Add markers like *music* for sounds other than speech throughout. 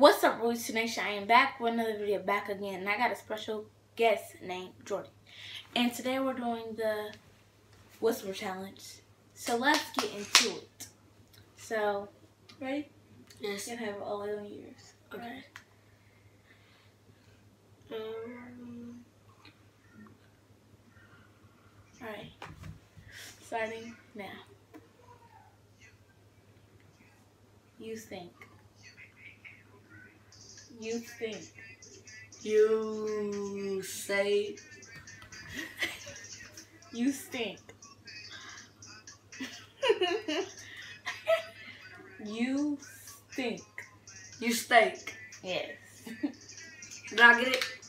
What's up, Royalty Nation? I am back with another video, back again, and I got a special guest named Jordan. And today we're doing the Whisper Challenge. So let's get into it. So, ready? Yes. You can have all on yours. Okay. Um, Alright. Starting now. You think. You think. you say You stink. *laughs* you stink. you stink. Yes. Did I get it?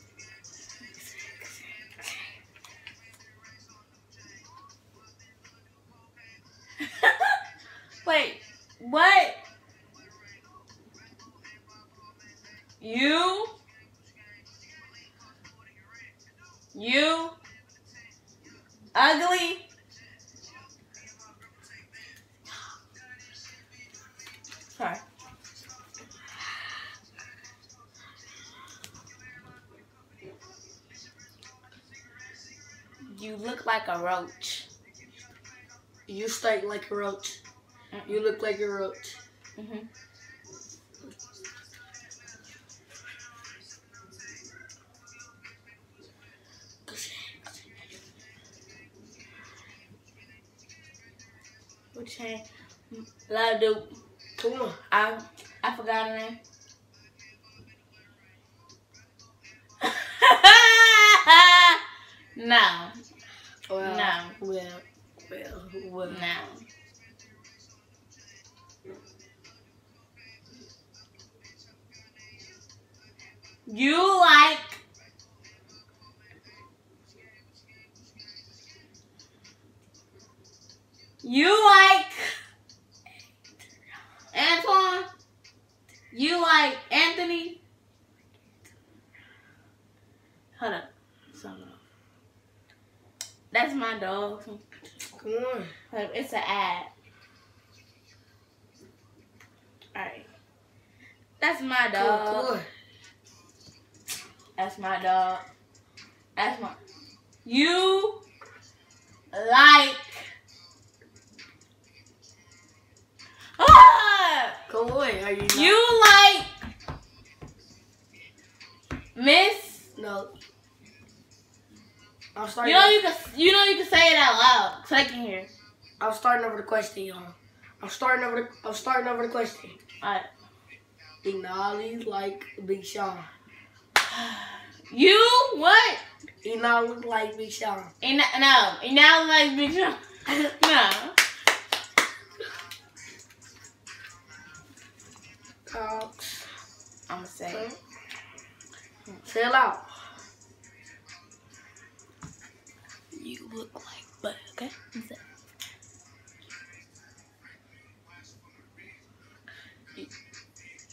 You? You? Ugly? Sorry. You look like a roach. You stink like a roach. You look like a roach. Mm-hmm. Which hand? Love. Come on. I I forgot her name. *laughs* no, Well, No. Well, well, well. no. You like You like Antoine? You like Anthony? Hold up. That's my dog. Come on. Like, It's an ad. Alright. That's my dog. come on. That's my dog. That's my. You like. Ah! Come on. Are you not? You like. Miss. No. I'm starting. You know you can. You know you can say it out loud, so I can hear. I'm starting over the question, y'all. I'm starting over the. I'm starting over the question. Alright. Enali like Big Sean. *sighs* You what? Enali like Big Sean. And no, and now like Big Sean. *laughs* no. Talks. I'm gonna say. Say it out. You look like But okay. I'm saying.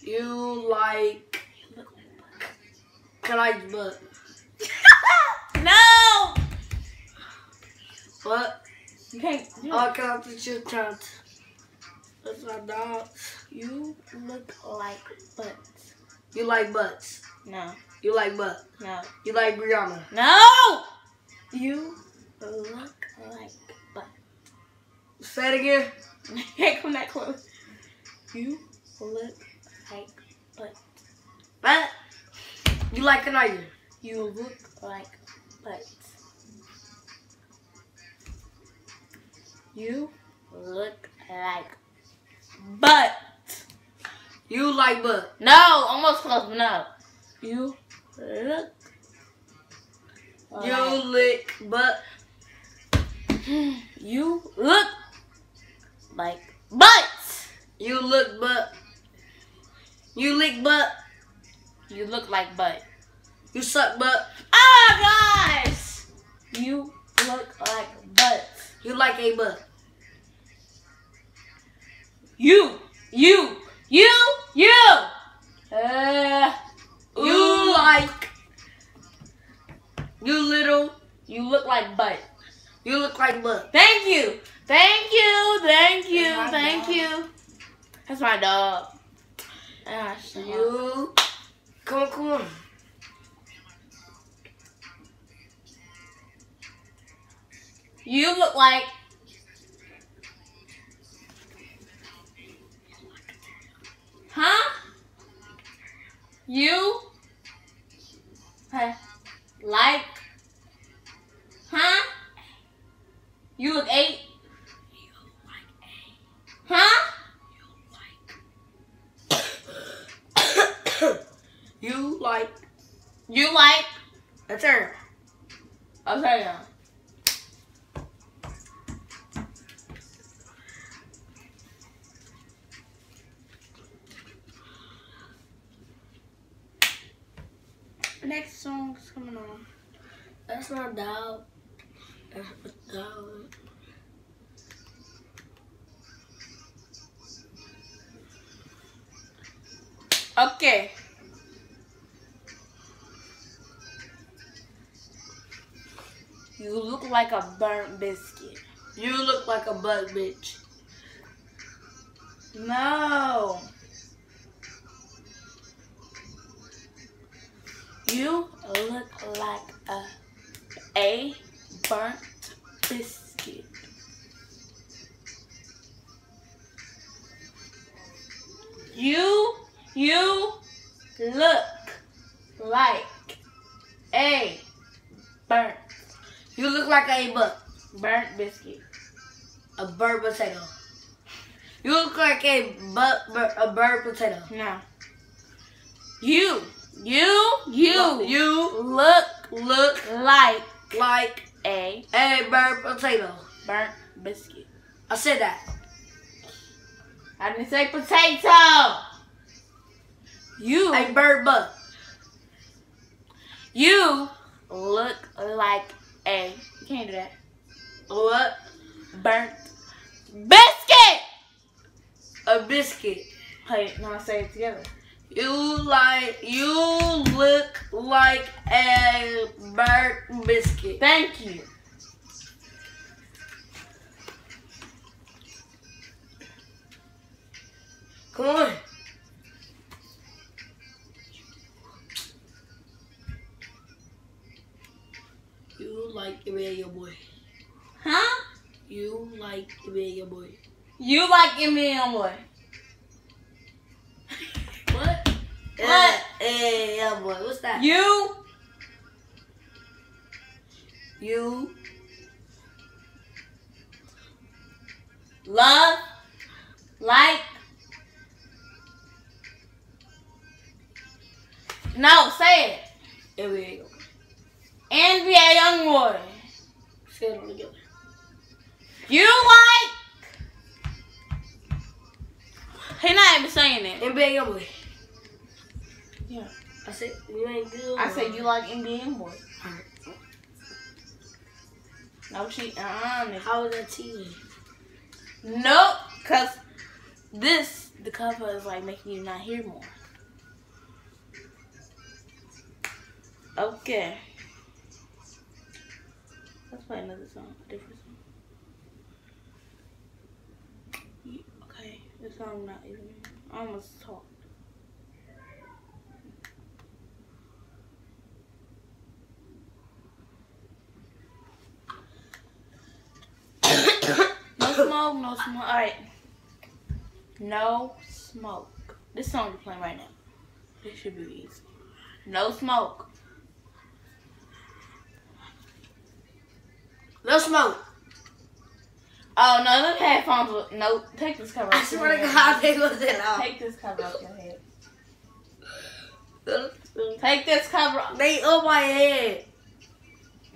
you like. Can I but *laughs* no. what? You can't. I can't do your count. That's my dog. You look like butts. You like butts. No, You like butt. no, You like Brianna. no. You look like butt. Say it again. *laughs* You can't come that close. You look like butt. But you like an onion. You look like butts. You look like butt. You like butt. No, almost close, but no. You look. You lick butt. You look like butts. You look butt. You lick butt. You look like butt. You suck butt. Oh gosh! You look like butt. You like a butt. You, you, you, You look like Huh? You. Like Huh? You look eight? Huh? You like You like a turn. I'll tell you. Next song's coming on. That's not doubt. That's a doubt. Okay. You look like a burnt biscuit. You look like a butt bitch. No. You look like a a burnt biscuit. You you look like a burnt You look like a butt. burnt biscuit. A bird potato. You look like a bur- a bird potato. No. You you you You look look like like a a bird potato. burnt biscuit. I said that. I didn't say potato. You A bird butt. you look like a you can't do that. What? Burnt biscuit. A biscuit. Hey, now say it together. You like you look like a bird biscuit. Thank you. Come on. You like your boy. Huh? You like your boy. You like Eminem boy. What? Hey, yeah, boy. What's that? You You love like No, say it. NBA. NBA Youngboy. Say it all together. You like He not even saying it. NBA your boy. Yeah. I said you ain't good. I said you like Youngboy. Alright. No cheat. Uh-uh. nigga. How was that TV? Nope. Cause this the cover is like making you not hear more. Okay. Let's play another song, a different song. Okay, this song not even. I almost talked. No smoke, no smoke. Alright. No smoke. This song you're playing right now. This should be easy. No smoke. No smoke. Oh no, them headphones. will- No, take this cover I off your swear to. God, they was it out. Take this cover off your head. Take this cover off. They on my head.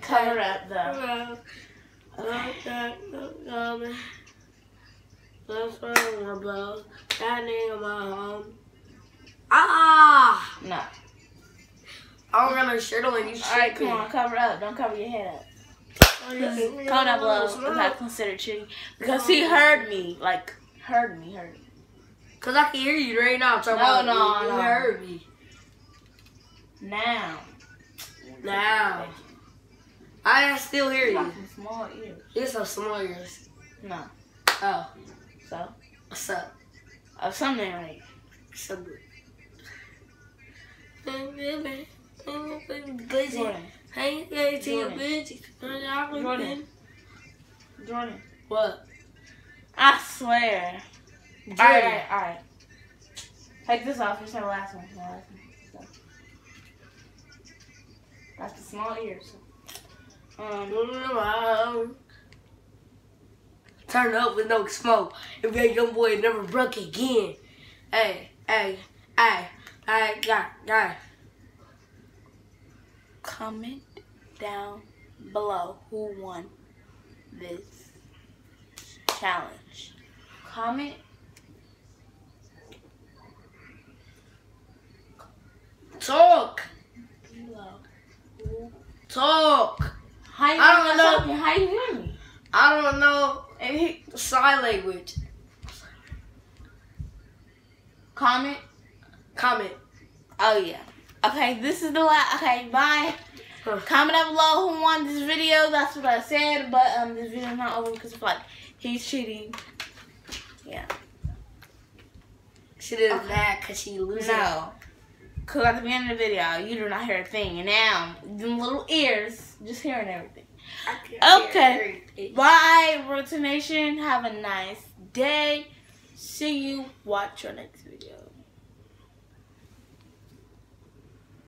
Cover up though. That's wrong about standing on my home. Ah! No. I don't got no shirt on. You Alright, come on, cover up. Don't cover your head up. Kodak *laughs* Blow is not considered cheating because he heard me. Like, heard me, heard me. Cause I can hear you right now. Talking No, no, you, you heard me. Now. Now. I still hear You small ears. You're so small ears. No. Oh, So, what's up? uh, something right. So good. Jordan. I ain't ready Jordan. Jordan. What? I swear. Jordan. Alright, alright, alright. Take this off. It's the last one. Last one. So. That's the small ears. Um, Turn up with no smoke. If that young boy never broke again. Hey, hey, hey, hey, guy, guy. comment down below who won this challenge. Comment Talk, talk. How you I don't know. How you hear me? I don't know He, sign language. comment. Comment. Oh yeah. Okay, this is the last. Okay, bye. Huh. Comment down below who won this video. That's what I said, but um, this video's not over because of like he's cheating. Yeah. She didn't Okay. mad because she losing. No. Cause at the beginning of the video, you do not hear a thing, and now them little ears just hearing everything. Okay. Bye, Royalty Nation. Have a nice day. See you. Watch your next video.